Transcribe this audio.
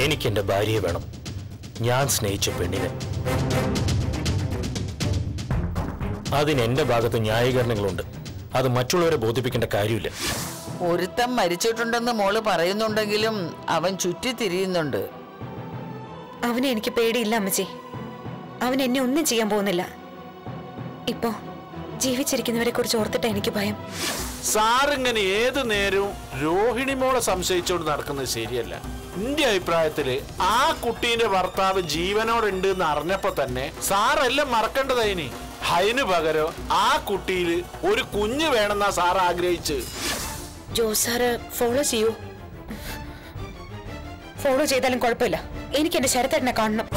എനിക്ക് എന്റെ ഭാര്യയെ വേണം. ഞാൻ സ്നേഹിച്ച പെണ്ണിനെ. അതിന് എന്റെ ഭാഗത്ത് ന്യായീകരണങ്ങളുണ്ട്. അത് മറ്റുള്ളവരെ ബോധിപ്പിക്കേണ്ട കാര്യമില്ല. ഒരുത്തം മരിച്ചിട്ടുണ്ടെന്ന് മോൾ പറയുന്നുണ്ടെങ്കിലും അവൻ ചുറ്റിത്തിരിയുന്നുണ്ട് അവനെ എനിക്ക് പേടിയില്ല അമ്മച്ചി. അവൻ എന്നെ ഒന്നും ചെയ്യാൻ പോകുന്നില്ല. ഇപ്പോ ജീവിച്ചിരിക്കുന്നവരെ കുറിച്ച് ഓർത്തിട്ട് എനിക്ക് ഭയം. സാറിങ്ങനെ ഏത് നേരവും രോഹിണി മോളെ സംശയിച്ചുകൊണ്ട് നടക്കുന്നത് ശരിയല്ല. എന്റെ അഭിപ്രായത്തിൽ ആ കുട്ടീന്റെ ഭർത്താവ് ജീവനോടുണ്ട് എന്ന് അറിഞ്ഞപ്പോ തന്നെ സാറെല്ലാം മറക്കേണ്ടതായിനി അതിന് പകരം ആ കുട്ടിയിൽ ഒരു കുഞ്ഞ് വേണമെന്നാ സാർ ആഗ്രഹിച്ച്. ഫോളോ ചെയ്യൂ. ഫോളോ ചെയ്താലും കുഴപ്പമില്ല. എനിക്ക് എന്റെ ശരത്തേട്ടനെ കാണണം.